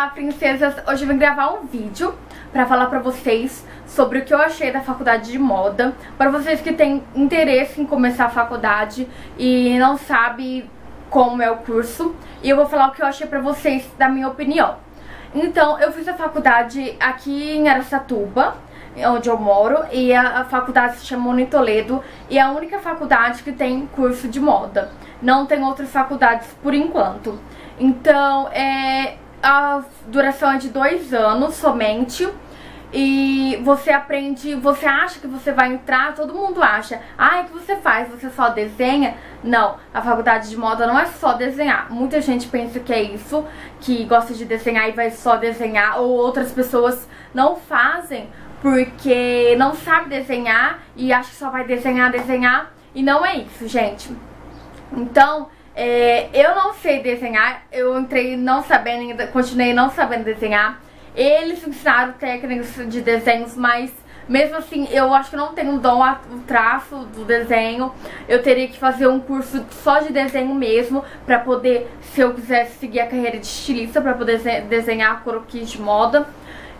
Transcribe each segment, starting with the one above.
Olá, princesas! Hoje eu vim gravar um vídeo pra falar pra vocês sobre o que eu achei da faculdade de moda. Pra vocês que têm interesse em começar a faculdade e não sabem como é o curso. E eu vou falar o que eu achei pra vocês, da minha opinião. Então, eu fiz a faculdade aqui em Aracatuba, onde eu moro, e a, a faculdade se chama Uni Toledo, e é a única faculdade que tem curso de moda. Não tem outras faculdades por enquanto. Então, é, a duração é de dois anos somente. E você aprende, você acha que você vai entrar, todo mundo acha, ah, o que você faz? Você só desenha? Não, a faculdade de moda não é só desenhar. Muita gente pensa que é isso, que gosta de desenhar e vai só desenhar, ou outras pessoas não fazem porque não sabe desenhar e acha que só vai desenhar, desenhar. E não é isso, gente. Então, é, eu não sei desenhar, eu entrei não sabendo, continuei não sabendo desenhar. Eles ensinaram técnicas de desenhos, mas mesmo assim eu acho que não tenho dom o traço do desenho. Eu teria que fazer um curso só de desenho mesmo, pra poder, se eu quisesse seguir a carreira de estilista, pra poder desenhar croquis de moda.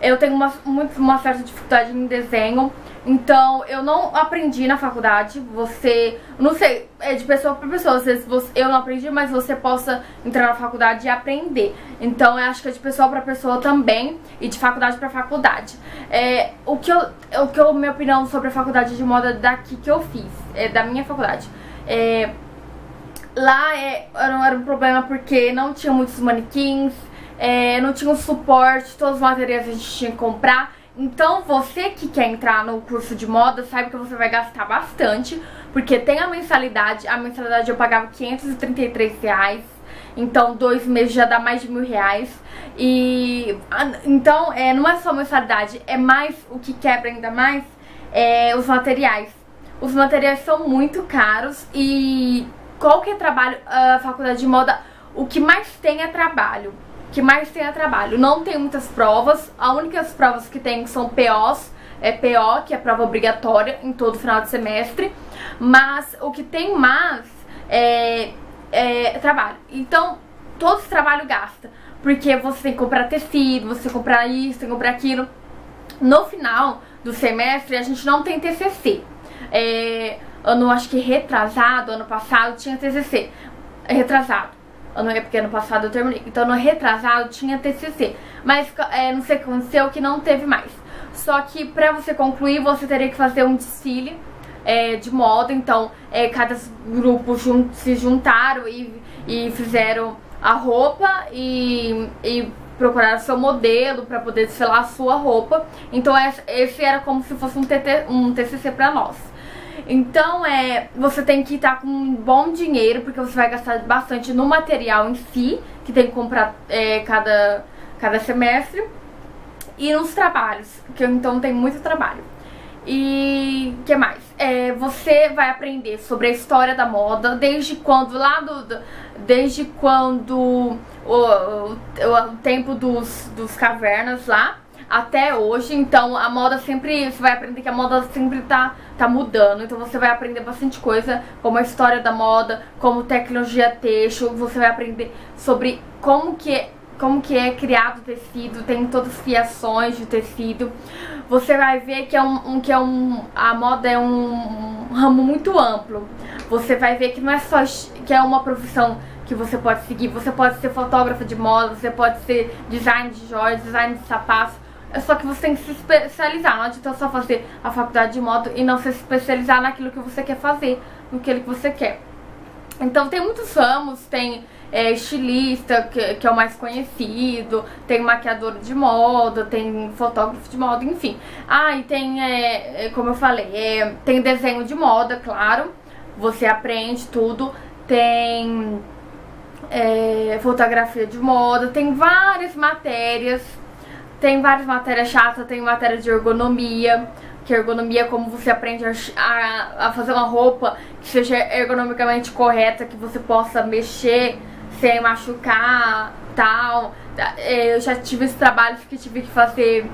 Eu tenho uma, muito, uma certa dificuldade em desenho. Então, eu não aprendi na faculdade. Você, não sei, é de pessoa para pessoa. Às vezes você, eu não aprendi, mas você possa entrar na faculdade e aprender. Então, eu acho que é de pessoa para pessoa também e de faculdade para faculdade. É, o que eu, o que eu, minha opinião sobre a faculdade de moda daqui que eu fiz, é da minha faculdade. É, lá é, era, era um problema porque não tinha muitos manequins, é, não tinha um suporte, todos os materiais a gente tinha que comprar. Então você que quer entrar no curso de moda sabe que você vai gastar bastante, porque tem a mensalidade, a mensalidade eu pagava 533 reais, então dois meses já dá mais de mil reais. E então é, não é só mensalidade, é mais o que quebra ainda mais é os materiais. Os materiais são muito caros e qualquer trabalho, a faculdade de moda, o que mais tem é trabalho que mais tem é trabalho. Não tem muitas provas, as únicas provas que tem são POs, é PO, que é prova obrigatória em todo final de semestre, mas o que tem mais é, é trabalho. Então, todo esse trabalho gasta, porque você tem que comprar tecido, você tem que comprar isso, tem que comprar aquilo. No final do semestre, a gente não tem TCC. É, ano, acho que retrasado, ano passado, tinha TCC. Retrasado ano, é porque ano passado eu terminei. Então no retrasado tinha TCC. Mas é, não sei o que aconteceu que não teve mais. Só que pra você concluir, você teria que fazer um desfile é, de moda. Então é, cada grupo jun se juntaram e, e fizeram a roupa e, e procuraram seu modelo para poder desfilar a sua roupa. Então esse era como se fosse um, TT, um TCC para nós. Então, é, você tem que estar com um bom dinheiro, porque você vai gastar bastante no material em si, que tem que comprar é, cada, cada semestre, e nos trabalhos, que então tem muito trabalho. E que mais? É, você vai aprender sobre a história da moda, desde quando lá do, desde quando o, o, o tempo dos, dos cavernas lá até hoje. Então a moda sempre. Você vai aprender que a moda sempre tá, tá mudando. Então você vai aprender bastante coisa, como a história da moda, como tecnologia texto. Você vai aprender sobre como que é, como que é criado o tecido, tem todas as fiações de tecido. Você vai ver que é um, um que é um a moda é um, um ramo muito amplo. Você vai ver que não é só que é uma profissão que você pode seguir. Você pode ser fotógrafo de moda, você pode ser design de joias, design de sapatos. É só que você tem que se especializar. Não adianta só fazer a faculdade de moda e não se especializar naquilo que você quer fazer, no que você quer. Então tem muitos ramos, tem é, estilista, que, que, é o mais conhecido, tem maquiador de moda, tem fotógrafo de moda, enfim. Ah, e tem, é, é, como eu falei, é, tem desenho de moda, claro, você aprende tudo. Tem é, fotografia de moda, tem várias matérias tem várias matérias chatas, tem matéria de ergonomia, que ergonomia é como você aprende a, a, a, fazer uma roupa que seja ergonomicamente correta, que você possa mexer sem machucar, tal. É, eu já tive esses trabalhos que tive que fazer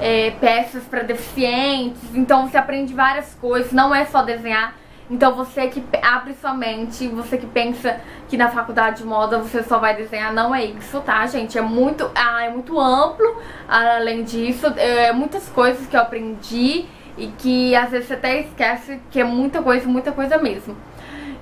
é, peças para deficientes, então você aprende várias coisas, não é só desenhar. Então você que abre sua mente, você que pensa que na faculdade de moda você só vai desenhar, não é isso, tá, gente? É muito, ah, é muito amplo, além disso, é muitas coisas que eu aprendi e que às vezes você até esquece que é muita coisa, muita coisa mesmo.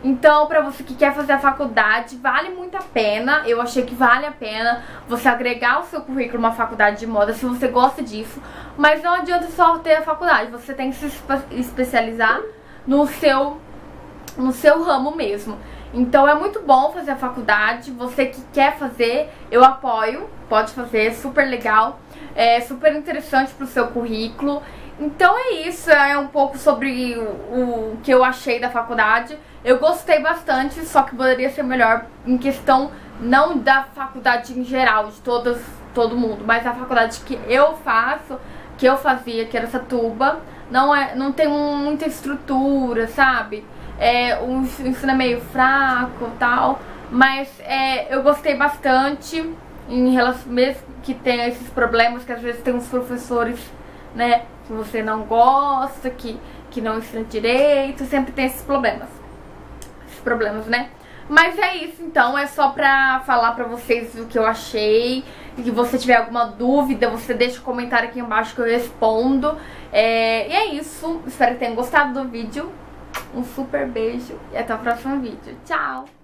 Então, pra você que quer fazer a faculdade, vale muito a pena. Eu achei que vale a pena você agregar o seu currículo uma faculdade de moda, se você gosta disso. Mas não adianta só ter a faculdade, você tem que se especializar no seu, no seu ramo mesmo. Então é muito bom fazer a faculdade. Você que quer fazer, eu apoio. Pode fazer, é super legal. É super interessante pro seu currículo. Então é isso, é um pouco sobre o, o, que eu achei da faculdade. Eu gostei bastante, só que poderia ser melhor em questão não da faculdade em geral, de todas, todo mundo, mas a faculdade que eu faço, que eu fazia, que era essa tuba, não, é, não tem muita estrutura, sabe? É, o ensino é meio fraco tal, mas é, eu gostei bastante em relação, mesmo que tenha esses problemas, que às vezes tem uns professores, né, que você não gosta, que, que não ensina direito, sempre tem esses problemas. Esses problemas, né? Mas é isso, então, é só pra falar pra vocês o que eu achei. E se você tiver alguma dúvida, você deixa um comentário aqui embaixo que eu respondo. É, e é isso, espero que tenham gostado do vídeo. Um super beijo e até o próximo vídeo. Tchau!